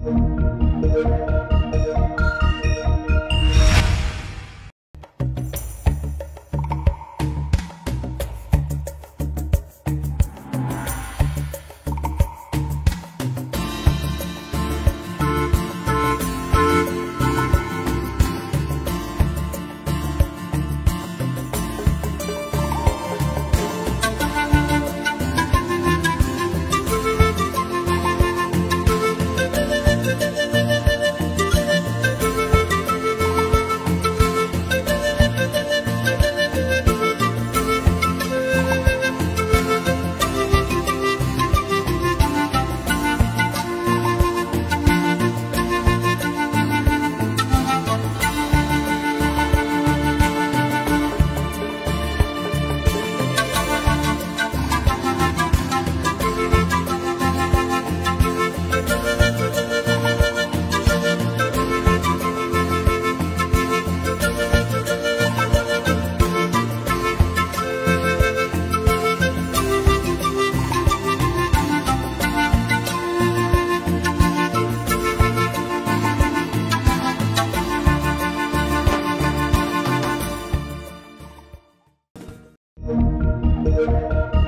Música Música